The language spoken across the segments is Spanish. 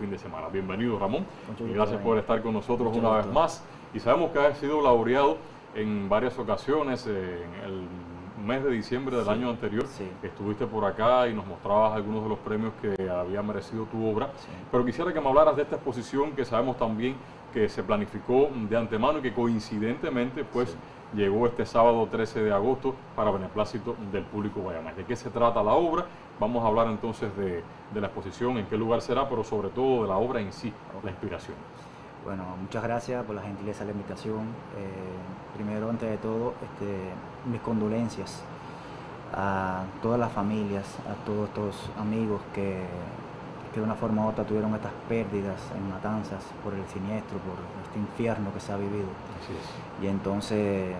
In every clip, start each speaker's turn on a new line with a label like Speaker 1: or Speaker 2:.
Speaker 1: fin de semana. Bienvenido Ramón y gracias por estar con nosotros una vez más. Y sabemos que has sido laureado en varias ocasiones, eh, en el mes de diciembre del año anterior. Estuviste por acá y nos mostrabas algunos de los premios que había merecido tu obra. Pero quisiera que me hablaras de esta exposición que sabemos también que se planificó de antemano y que coincidentemente pues llegó este sábado 13 de agosto para beneplácito del público guayamés. ¿De qué se trata la obra? Vamos a hablar entonces de, la exposición, en qué lugar será, pero sobre todo de la obra en sí, la inspiración.
Speaker 2: Bueno, muchas gracias por la gentileza de la invitación. Eh, primero, antes de todo, este, mis condolencias a todas las familias, a todos estos amigos que, de una forma u otra tuvieron estas pérdidas en matanzas por el siniestro, por este infierno que se ha vivido. Y entonces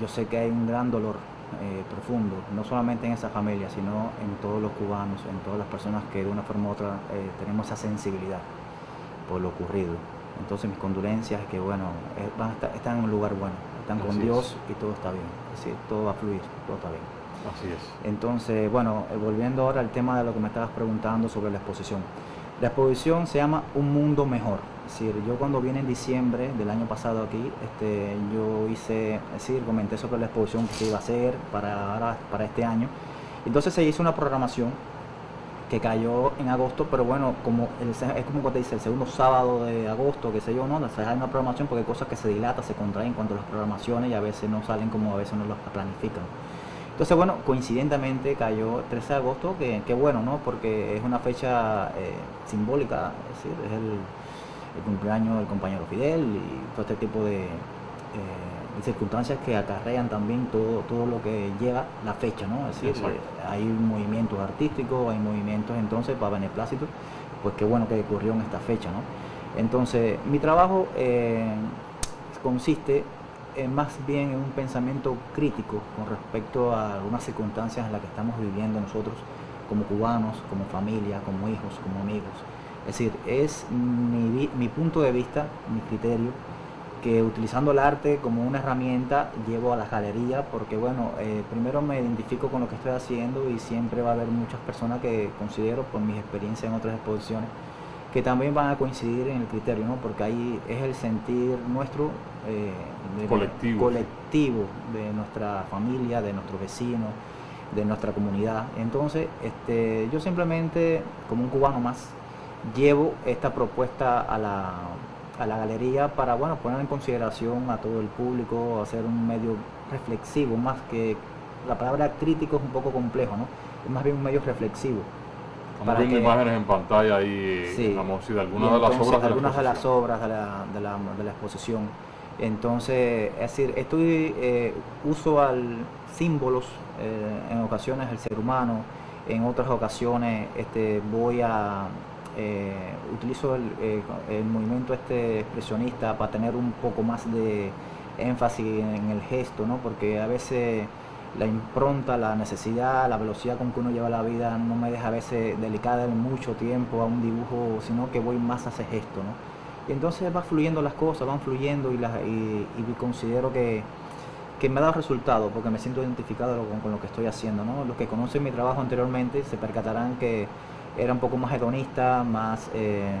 Speaker 2: yo sé que hay un gran dolor eh, profundo, no solamente en esa familia, sino en todos los cubanos, en todas las personas que de una forma u otra eh, tenemos esa sensibilidad por lo ocurrido. Entonces mis condolencias es que bueno, eh, están en un lugar bueno, están con Dios y todo está bien, es decir, todo va a fluir, todo está bien.
Speaker 1: Así es.
Speaker 2: Entonces, bueno, eh, volviendo ahora al tema de lo que me estabas preguntando sobre la exposición. La exposición se llama Un Mundo Mejor. Es decir, yo cuando vine en diciembre del año pasado aquí, este, yo hice, es decir, comenté sobre la exposición que se iba a hacer para, para este año. Entonces se hizo una programación que cayó en agosto, pero bueno, como es como te dice, el segundo sábado de agosto, que sé yo, no, se deja una programación porque hay cosas que se dilatan, se contraen en cuanto a las programaciones y a veces no salen como a veces no las planifican. Entonces, bueno, coincidentemente cayó 13 de agosto, que, bueno, ¿no? Porque es una fecha eh, simbólica, es decir, es el, cumpleaños del compañero Fidel y todo este tipo de, eh, circunstancias que acarrean también todo, todo lo que lleva la fecha, ¿no? Es decir, eh, hay movimientos artísticos, hay movimientos entonces para beneplácito, pues qué bueno que ocurrió en esta fecha, ¿no? Entonces, mi trabajo consiste más bien en un pensamiento crítico con respecto a algunas circunstancias en las que estamos viviendo nosotros como cubanos, como familia, como hijos, como amigos. Es decir, es mi, mi punto de vista, mi criterio, que utilizando el arte como una herramienta llevo a la galería porque bueno, eh, primero me identifico con lo que estoy haciendo y siempre va a haber muchas personas que considero por mis experiencias en otras exposiciones que también van a coincidir en el criterio, ¿no? porque ahí es el sentir nuestro
Speaker 1: eh, colectivo.
Speaker 2: colectivo de nuestra familia, de nuestros vecinos, de nuestra comunidad. Entonces, este, yo simplemente, como un cubano más, llevo esta propuesta a la, a la galería para bueno, poner en consideración a todo el público, hacer un medio reflexivo, más que la palabra crítico es un poco complejo, ¿no? es más bien un medio reflexivo
Speaker 1: para imágenes en pantalla ahí, digamos, de algunas de las obras
Speaker 2: de algunas de las obras de la, de la, de la exposición. Entonces, es decir, estoy eh, uso al símbolos eh, en ocasiones el ser humano, en otras ocasiones este, voy a eh, utilizo el, el, movimiento este expresionista para tener un poco más de énfasis en el gesto, ¿no? Porque a veces la impronta, la necesidad, la velocidad con que uno lleva la vida no me deja a veces delicada mucho tiempo a un dibujo, sino que voy más a ese gesto, ¿no? Y entonces va fluyendo las cosas, van fluyendo y, y, considero que, que, me ha dado resultado porque me siento identificado con, con, lo que estoy haciendo, ¿no? Los que conocen mi trabajo anteriormente se percatarán que era un poco más hedonista, más eh,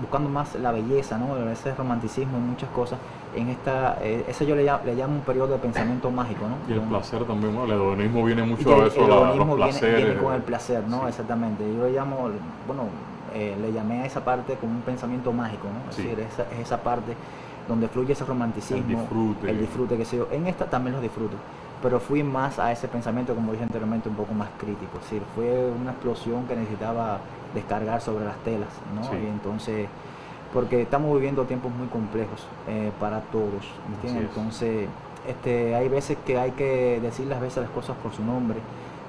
Speaker 2: buscando más la belleza, ¿no? ese romanticismo en muchas cosas. En esta, eh, ese yo le llamo, un periodo de pensamiento mágico, ¿no?
Speaker 1: Y el placer también, ¿no? El hedonismo viene mucho a eso, el hedonismo
Speaker 2: viene, con el placer, ¿no? Exactamente. Yo le llamo, bueno, eh, le llamé a esa parte como un pensamiento mágico, ¿no? Es decir, esa, es esa parte donde fluye ese romanticismo, el
Speaker 1: disfrute,
Speaker 2: el disfrute que sé yo. En esta también lo disfruto pero fui más a ese pensamiento, como dije anteriormente, un poco más crítico. Es decir, fue una explosión que necesitaba descargar sobre las telas, ¿no? Y entonces, porque estamos viviendo tiempos muy complejos eh, para todos, ¿entiendes? Entonces, este, hay veces que hay que decir las veces las cosas por su nombre,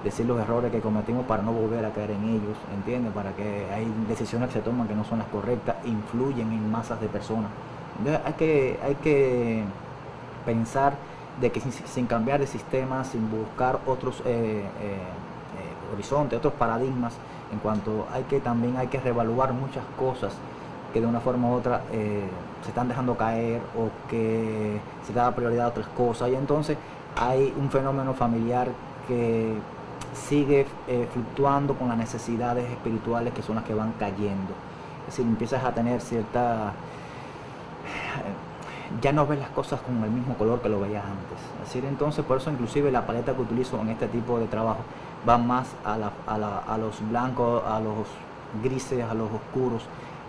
Speaker 2: decir los errores que cometimos para no volver a caer en ellos, ¿entiendes? Para que hay decisiones que se toman que no son las correctas, influyen en masas de personas. Entonces, hay que, hay que pensar de que sin, cambiar de sistema, sin buscar otros eh, eh, eh, horizontes, otros paradigmas, en cuanto hay que también hay que reevaluar muchas cosas que de una forma u otra se están dejando caer o que se da prioridad a otras cosas y entonces hay un fenómeno familiar que sigue fluctuando con las necesidades espirituales que son las que van cayendo. Es decir, empiezas a tener cierta... Ya no ves las cosas con el mismo color que lo veías antes. Es decir, entonces por eso inclusive la paleta que utilizo en este tipo de trabajo va más a, a los blancos, a los grises, a los oscuros,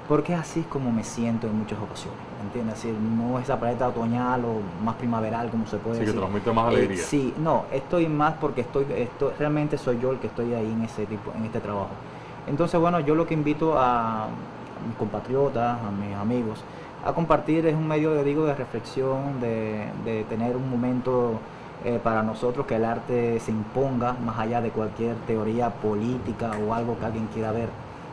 Speaker 2: porque así es como me siento en muchas ocasiones, ¿entiendes? Así, no esa paleta otoñal o más primaveral como se puede
Speaker 1: sí,
Speaker 2: decir.
Speaker 1: que transmite más eh, alegría.
Speaker 2: sí, no, estoy más porque estoy, estoy, realmente soy yo el que estoy ahí en ese tipo, en este trabajo. Entonces, bueno, yo lo que invito a, mis compatriotas, a mis amigos, a compartir es un medio, digo, de reflexión, de, de tener un momento eh, para nosotros que el arte se imponga más allá de cualquier teoría política o algo que alguien quiera ver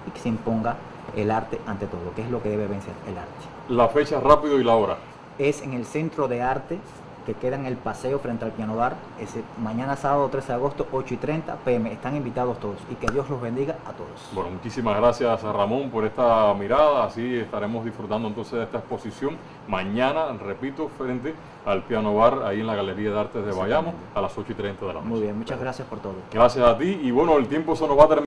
Speaker 2: y que se imponga el arte ante todo, que es lo que debe vencer el arte.
Speaker 1: La fecha rápido y la hora.
Speaker 2: Es en el Centro de Arte que queda en el paseo frente al piano bar, ese mañana sábado 13 de agosto, 8 y 30 pm. Están invitados todos y que Dios los bendiga a todos.
Speaker 1: Bueno, muchísimas gracias a Ramón por esta mirada, así estaremos disfrutando entonces de esta exposición mañana, repito, frente al piano bar ahí en la Galería de Artes de Bayamo a las 8 y 30 de la noche.
Speaker 2: Muy bien, muchas gracias por todo.
Speaker 1: Gracias a ti y bueno, el tiempo se nos va a terminar.